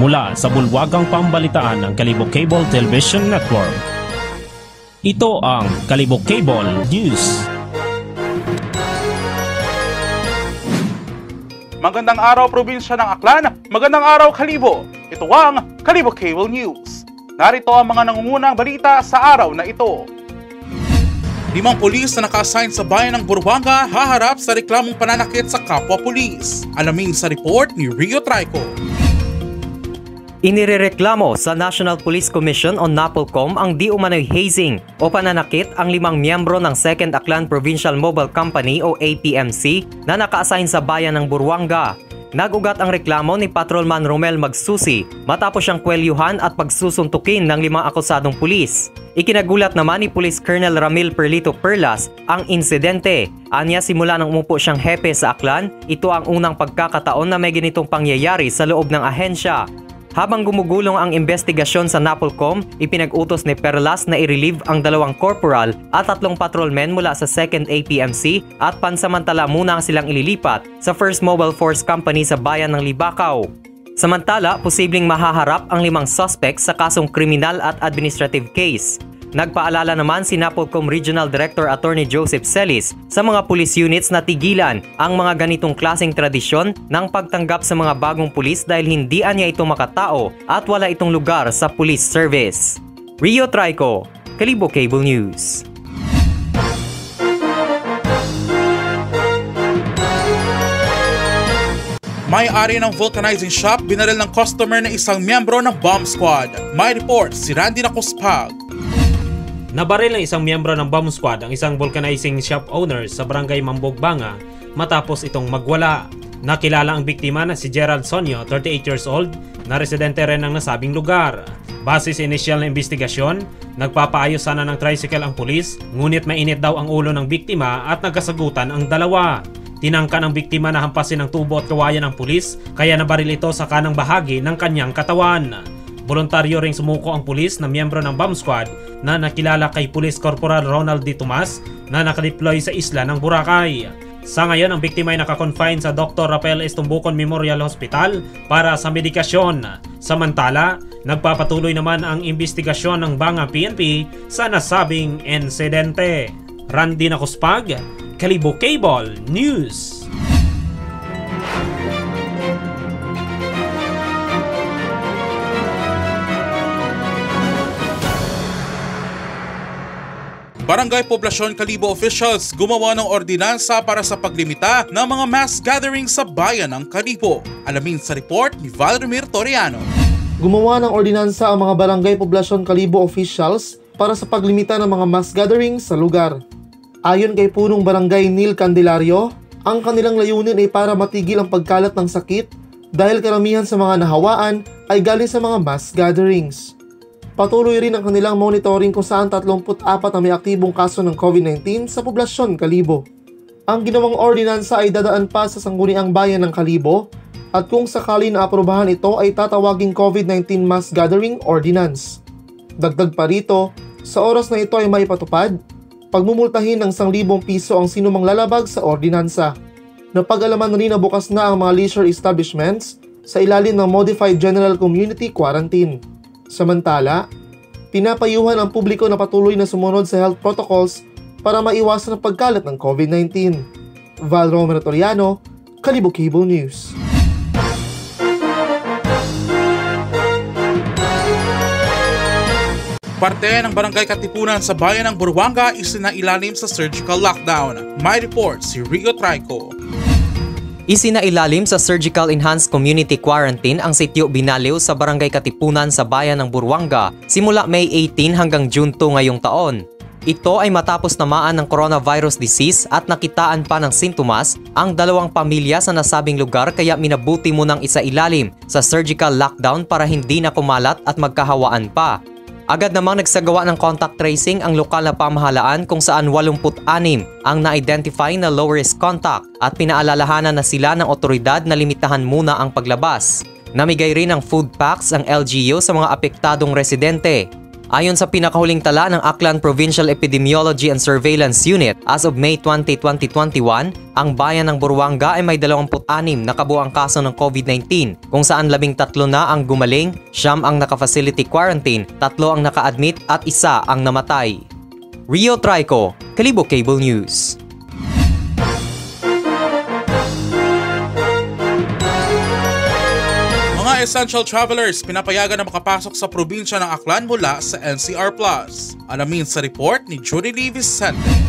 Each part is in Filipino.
mula sa bulwagang pambalitaan ng Kalibo Cable Television Network. Ito ang Kalibo Cable News. Magandang araw probinsya ng Aklan, magandang araw Kalibo. Ito ang Kalibo Cable News. Narito ang mga nangungunang balita sa araw na ito. Limang pulis na naka-assign sa bayan ng Buruanga haharap sa reklamong pananakit sa kapwa pulis. Alamin sa report ni Rio Trico. Inirereklamo sa National Police Commission on NAPOLCOM ang di umano'y hazing o pananakit ang limang miyembro ng 2nd Aklan Provincial Mobile Company o APMC na naka-assign sa bayan ng Buruanga Nagugat ang reklamo ni Patrolman Romel Magsusi matapos siyang kwelyuhan at pagsusuntukin ng limang akusadong pulis. Ikinagulat naman ni Police Colonel Ramil Perlito Perlas ang insidente. Anya simula nang umupo siyang hepe sa Aklan, ito ang unang pagkakataon na may ganitong pangyayari sa loob ng ahensya. Habang gumugulong ang investigasyon sa Napolcom, ipinag-utos ni Perlas na i-relieve ang dalawang corporal at tatlong patrolmen mula sa 2nd APMC at pansamantala muna silang ililipat sa 1st Mobile Force Company sa bayan ng Libakaw. Samantala, posibleng mahaharap ang limang suspect sa kasong kriminal at administrative case. Nagpaalala naman si Napolcom Regional Director Attorney Joseph Celis sa mga police units na tigilan ang mga ganitong klaseng tradisyon ng pagtanggap sa mga bagong pulis dahil hindi anya ito makatao at wala itong lugar sa police service. Rio Trico, Kalibo Cable News. May-ari ng vulcanizing shop binaril ng customer na isang miyembro ng bomb squad. May report si Randy Nakuspag. Nabaril ng isang miyembro ng bomb squad ang isang vulcanizing shop owner sa barangay Mambogbanga matapos itong magwala. Nakilala ang biktima na si Gerald Sonyo, 38 years old, na residente rin ng nasabing lugar. Base sa inisyal na investigasyon, nagpapaayos sana ng tricycle ang pulis, ngunit mainit daw ang ulo ng biktima at nagkasagutan ang dalawa. Tinangka ng biktima na hampasin ng tubo at kawayan ng pulis, kaya nabaril ito sa kanang bahagi ng kanyang katawan. Voluntaryo ring sumuko ang pulis na miyembro ng bomb squad na nakilala kay Police Corporal Ronald D. Tomas na nakadeploy sa isla ng Boracay. Sa ngayon, ang biktima ay nakakonfine sa Dr. Rafael Estumbucon Memorial Hospital para sa medikasyon. Samantala, nagpapatuloy naman ang investigasyon ng Banga PNP sa nasabing insidente. Randy Nakuspag, Kalibo Cable News. Barangay Poblasyon Kalibo officials gumawa ng ordinansa para sa paglimita ng mga mass gathering sa bayan ng Kalibo. Alamin sa report ni Valdemir Toriano. Gumawa ng ordinansa ang mga Barangay Poblasyon Kalibo officials para sa paglimita ng mga mass gathering sa lugar. Ayon kay punong barangay Neil Candelario, ang kanilang layunin ay para matigil ang pagkalat ng sakit dahil karamihan sa mga nahawaan ay galing sa mga mass gatherings. Patuloy rin ang kanilang monitoring kung saan 34 na may aktibong kaso ng COVID-19 sa poblasyon Kalibo. Ang ginawang ordinansa ay dadaan pa sa sangguniang bayan ng Kalibo at kung sakali na aprobahan ito ay tatawaging COVID-19 Mass Gathering Ordinance. Dagdag pa rito, sa oras na ito ay may patupad, pagmumultahin ng 1,000 piso ang sinumang lalabag sa ordinansa. Napag-alaman rin na bukas na ang mga leisure establishments sa ilalim ng Modified General Community Quarantine. Samantala, pinapayuhan ang publiko na patuloy na sumunod sa health protocols para maiwasan ang pagkalat ng COVID-19. Val Romero Toriano, Kalibo Cable News. Parte ng barangay Katipunan sa bayan ng Buruanga isinailalim sa surgical lockdown. May report si Rio Trico. Isinailalim sa Surgical Enhanced Community Quarantine ang sityo Binaliw sa Barangay Katipunan sa bayan ng Buruanga simula May 18 hanggang June 2 ngayong taon. Ito ay matapos namaan ng coronavirus disease at nakitaan pa ng sintomas ang dalawang pamilya sa nasabing lugar kaya minabuti mo ng isa ilalim sa surgical lockdown para hindi na kumalat at magkahawaan pa. Agad namang nagsagawa ng contact tracing ang lokal na pamahalaan kung saan 86 ang na-identify na low risk contact at pinaalalahanan na sila ng otoridad na limitahan muna ang paglabas. Namigay rin ng food packs ang LGU sa mga apektadong residente. Ayon sa pinakahuling tala ng Aklan Provincial Epidemiology and Surveillance Unit, as of May 20, 2021, ang bayan ng Buruanga ay may 26 na kabuang kaso ng COVID-19 kung saan 13 na ang gumaling, siyam ang naka-facility quarantine, tatlo ang naka-admit at isa ang namatay. Rio Trico, Kalibo Cable News. Essential travelers, pinapayagan na makapasok sa probinsya ng Aklan mula sa NCR. Alamin sa report ni Judy Lee Vicente.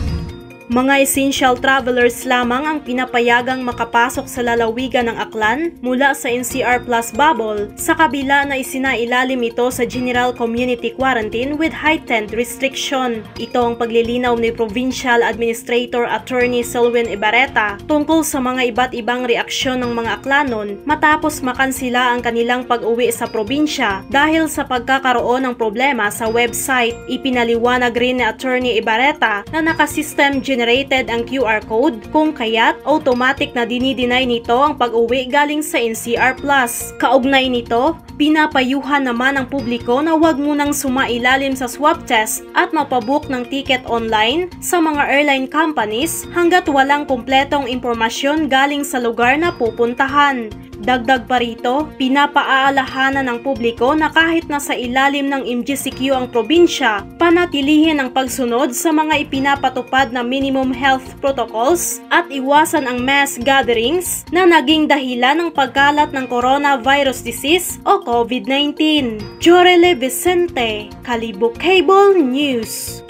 Mga essential travelers lamang ang pinapayagang makapasok sa lalawigan ng Aklan mula sa NCR Plus bubble sa kabila na isinailalim ito sa General Community Quarantine with heightened restriction. Ito ang paglilinaw ni Provincial Administrator Attorney Selwyn Ibareta tungkol sa mga iba't ibang reaksyon ng mga Aklanon matapos makansila ang kanilang pag-uwi sa probinsya dahil sa pagkakaroon ng problema sa website. Ipinaliwanag rin ni Attorney Ibareta na nakasystem generated ang QR code kung kaya't automatic na dinideny nito ang pag-uwi galing sa NCR Plus. Kaugnay nito, pinapayuhan naman ang publiko na huwag munang sumailalim sa swab test at mapabook ng ticket online sa mga airline companies hanggat walang kumpletong impormasyon galing sa lugar na pupuntahan. Dagdag pa rito, pinapaaalahanan ng publiko na kahit nasa ilalim ng MGCQ ang probinsya, panatilihin ang pagsunod sa mga ipinapatupad na minimum health protocols at iwasan ang mass gatherings na naging dahilan ng pagkalat ng coronavirus disease o COVID-19. Jorele Vicente, Kalibo Cable News.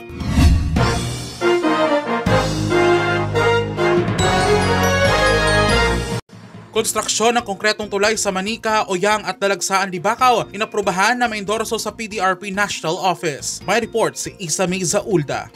Konstruksyon ng konkretong tulay sa Manika, Oyang at Dalagsaan, Libakaw inaprubahan na maendorso sa PDRP National Office. May report si Isa Meza Ulda.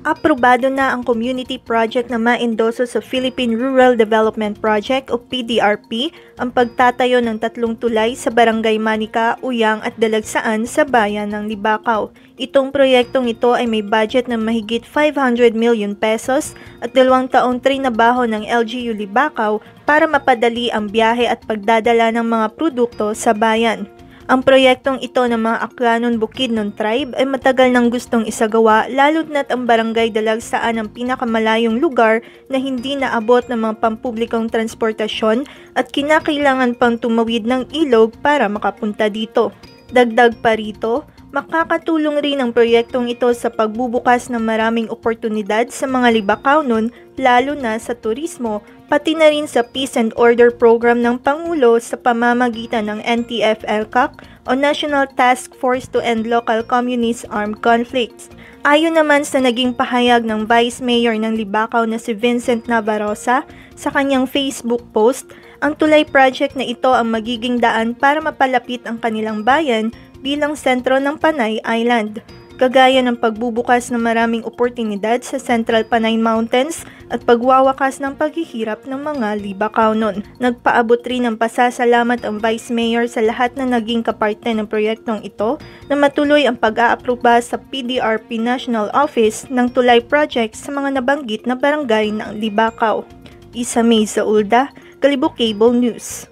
Aprobado na ang community project na maendoso sa Philippine Rural Development Project o PDRP ang pagtatayo ng tatlong tulay sa Barangay Manika, Uyang at Dalagsaan sa bayan ng Libakaw. Itong proyektong ito ay may budget na mahigit 500 million pesos at dalawang taong trinabaho ng LGU Libakaw para mapadali ang biyahe at pagdadala ng mga produkto sa bayan. Ang proyektong ito ng mga Aklanon Bukidnon Tribe ay matagal nang gustong isagawa lalo't na't ang barangay Dalagsaan ang pinakamalayong lugar na hindi naabot ng mga pampublikong transportasyon at kinakailangan pang tumawid ng ilog para makapunta dito. Dagdag pa rito, Makakatulong rin ang proyektong ito sa pagbubukas ng maraming oportunidad sa mga libakaunon lalo na sa turismo, pati na rin sa Peace and Order Program ng Pangulo sa pamamagitan ng NTF-ELCAC o National Task Force to End Local Communist Armed Conflicts. Ayon naman sa naging pahayag ng Vice Mayor ng Libakaw na si Vincent Navarrosa sa kanyang Facebook post, ang tulay project na ito ang magiging daan para mapalapit ang kanilang bayan bilang sentro ng Panay Island, kagaya ng pagbubukas ng maraming oportunidad sa Central Panay Mountains at pagwawakas ng paghihirap ng mga Libakaunon. Nagpaabot rin ng pasasalamat ang Vice Mayor sa lahat na naging kaparte ng proyektong ito na matuloy ang pag-aaproba sa PDRP National Office ng Tulay Project sa mga nabanggit na barangay ng Libakaw. Isa May Ulda, Kalibo Cable News.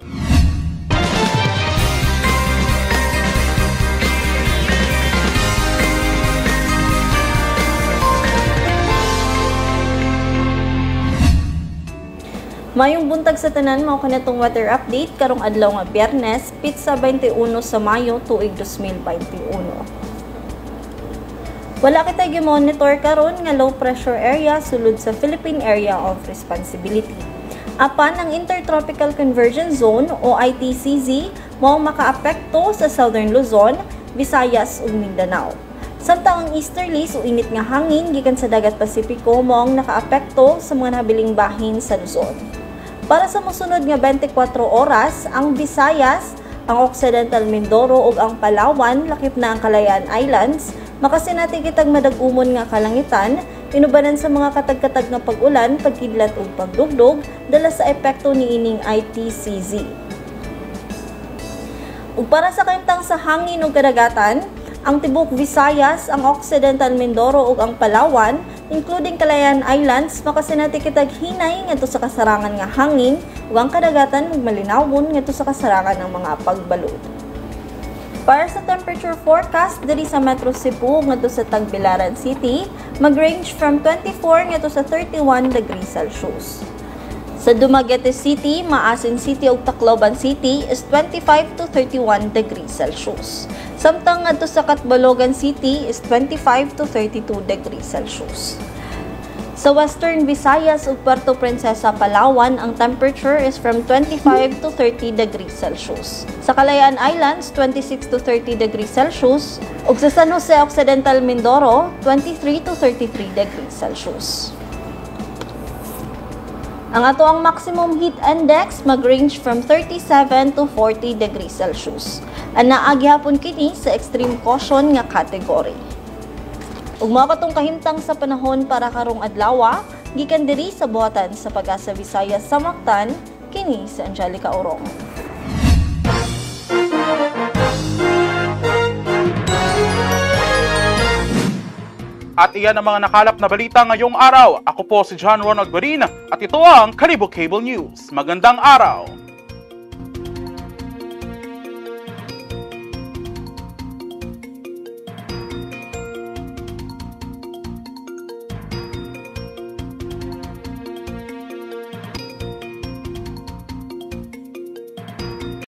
Mayong buntag sa tanan mao kanatong weather update karong adlaw nga Biyernes, pitsa 21 sa Mayo tuig 2021. Wala kita gi-monitor karon nga low pressure area sulod sa Philippine Area of Responsibility. Apan ang Intertropical Convergence Zone o ITCZ mao makaapekto sa Southern Luzon, Visayas ug Mindanao. Samtang ang easterlies o init nga hangin gikan sa dagat Pasipiko mao ang nakaapekto sa mga nabiling bahin sa Luzon. Para sa mosunod nga 24 oras, ang Visayas, ang Occidental Mindoro ug ang Palawan lakip na ang Kalayaan Islands makasinati kitag madagumon nga kalangitan inubanan sa mga katag-katag nga pag-ulan, pagkidlat ug pagdugdog dala sa epekto ni ining ITCZ. Ug para sa kayumtang sa hangin ug kadagatan, ang tibok Visayas, ang Occidental Mindoro ug ang Palawan including Kalayan Islands, makasinati kitag hinay ngadto sa kasarangan nga hangin ug ang kadagatan malinawon ngadto sa kasarangan ng mga pagbalod. Para sa temperature forecast diri sa Metro Cebu ngadto sa Tagbilaran City, mag-range from 24 ngadto sa 31 degrees Celsius. Sa Dumaguete City, Maasin City ug Tacloban City is 25 to 31 degrees Celsius. Samtang ngadto sa Catbalogan City is 25 to 32 degrees Celsius. Sa Western Visayas ug Puerto Princesa, Palawan, ang temperature is from 25 to 30 degrees Celsius. Sa Kalayaan Islands, 26 to 30 degrees Celsius. Ug sa San Jose Occidental, Mindoro, 23 to 33 degrees Celsius. Ang ato ang maximum heat index mag-range from 37 to 40 degrees Celsius. Ana agyapon kini sa extreme caution nga category. Ug mao katong kahimtang sa panahon para karong adlaw, gikan diri sa buhatan sa Pag-asa Visayas sa Mactan, kini si Angelica Orong. At iyan ang mga nakalap na balita ngayong araw. Ako po si John Ronald Guarin at ito ang Kalibo Cable News. Magandang araw!